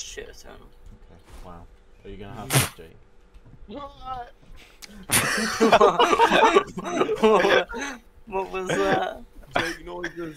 Shit ton. Okay. Wow. Are you gonna have this, Jake? What? what was that? Jake noises.